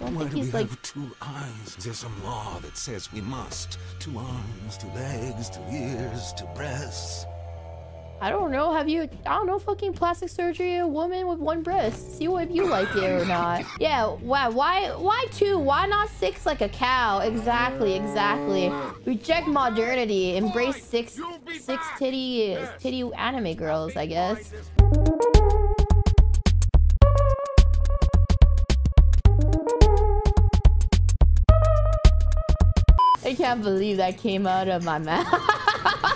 don't Why think do we like have two eyes? Is there some law that says we must? Two arms, two legs, two ears, two breasts. I don't know. Have you? I don't know. Fucking plastic surgery, a woman with one breast. See what if you like it or not. Yeah. Why? Why? Why two? Why not six like a cow? Exactly. Exactly. Reject modernity. Embrace six six titty titty anime girls. I guess. Can't believe that came out of my mouth.